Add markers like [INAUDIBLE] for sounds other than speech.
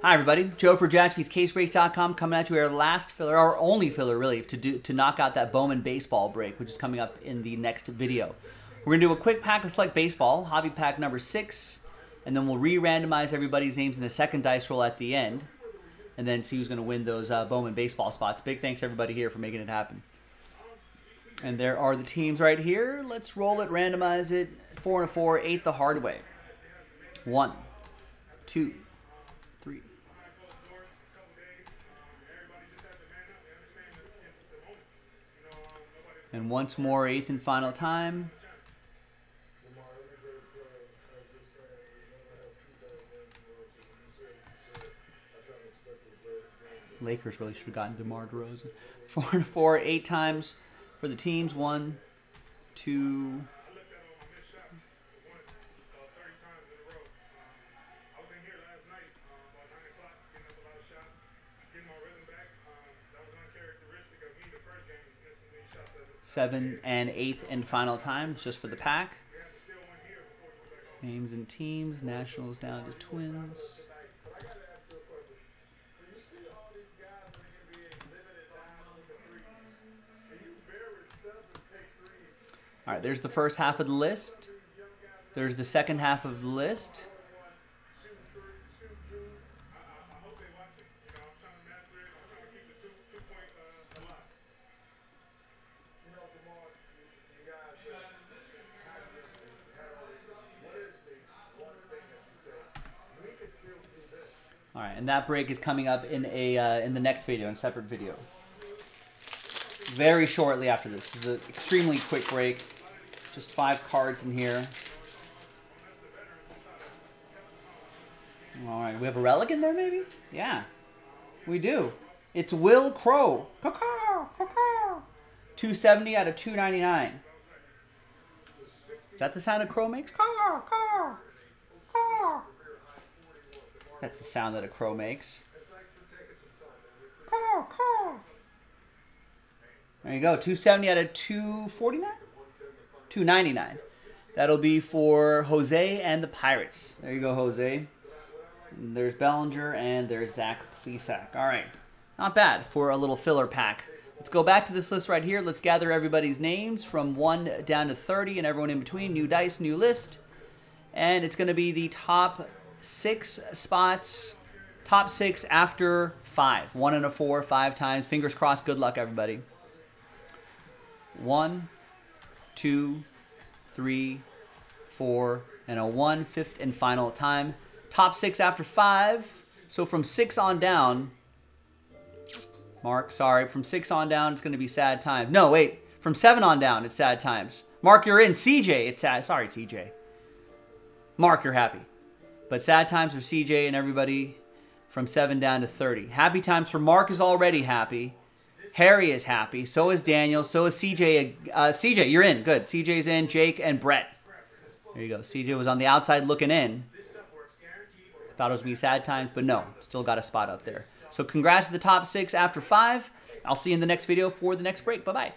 Hi everybody, Joe for JaspysCaseBreaks.com coming at you our last filler, our only filler really, to do to knock out that Bowman baseball break, which is coming up in the next video. We're gonna do a quick pack of select baseball, hobby pack number six, and then we'll re-randomize everybody's names in a second dice roll at the end, and then see who's gonna win those uh, Bowman baseball spots. Big thanks everybody here for making it happen. And there are the teams right here. Let's roll it, randomize it. Four and a four, eight the hard way. One, two, three. And once more, eighth and final time. Lakers really should have gotten DeMar DeRozan. [LAUGHS] Four and four, eight times for the teams. One, two, seven and eighth and final times just for the pack. Names and teams. Nationals down to Twins. All right, there's the first half of the list. There's the second half of the list. All right, and that break is coming up in a uh, in the next video, in a separate video. Very shortly after this. This is an extremely quick break. Just five cards in here. All right, we have a relic in there, maybe? Yeah, we do. It's Wil Crowe. Caw-caw, caw-caw. 270 out of 299. Is that the sound a crow makes? Caw, caw. That's the sound that a crow makes. Caw, caw. There you go. 270 out of 249? 299. That'll be for Jose and the Pirates. There you go, Jose. And there's Bellinger and there's Zach Plesac. All right. Not bad for a little filler pack. Let's go back to this list right here. Let's gather everybody's names from 1 down to 30 and everyone in between. New dice, new list. And it's going to be the top six spots, top six after five. One and a four, five times. Fingers crossed. Good luck, everybody. One, two, three, four, and a one, fifth and final time. Top six after five. So from six on down, Mark, sorry, from six on down, it's going to be sad times. No, wait, from seven on down, it's sad times. Mark, you're in. CJ, it's sad. Sorry, CJ. Mark, you're happy. But sad times for CJ and everybody from 7 down to 30. Happy times for Mark is already happy. Harry is happy. So is Daniel. So is CJ. Uh, CJ, you're in. Good. CJ's in. Jake and Brett. There you go. CJ was on the outside looking in. Thought it was going to be sad times, but no. Still got a spot up there. So congrats to the top six after five. I'll see you in the next video for the next break. Bye-bye.